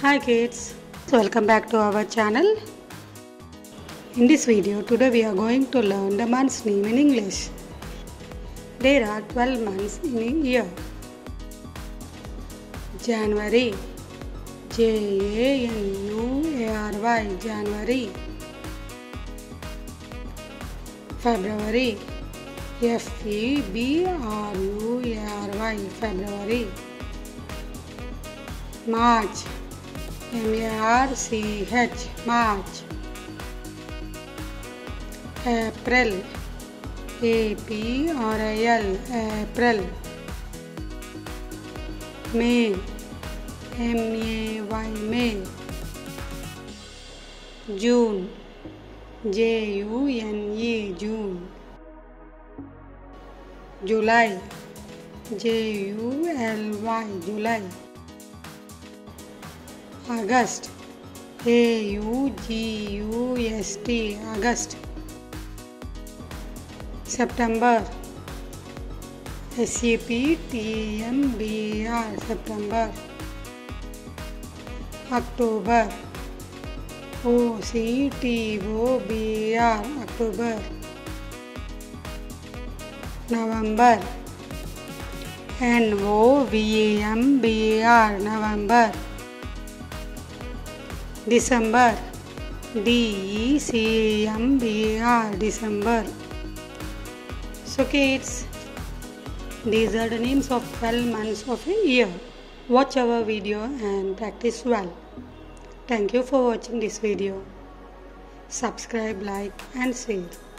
Hi kids, welcome back to our channel. In this video, today we are going to learn the month's name in English. There are 12 months in a year. January, J-A-N-U-A-R-Y, January. February, F-E-B-R-U-A-R-Y, February. March, M A R C H March April A P R L April May M A Y May June J U N E June July J U L Y July M-A-R-C-H, March. April, A-P-R-I-L, April. May, M-A-Y, May. June, J-U-N-E, June. July, J-U-L-Y, July. August, A-U-G-U-S-T, August. September, S-E-P-T-M-B-R, September. October, O-C-T-O-B-R, October. November, N-O-V-E-M-B-R, November. December, D-E-C-E-M-B-R, December. So kids, these are the names of 12 months of a year. Watch our video and practice well. Thank you for watching this video. Subscribe, like and share.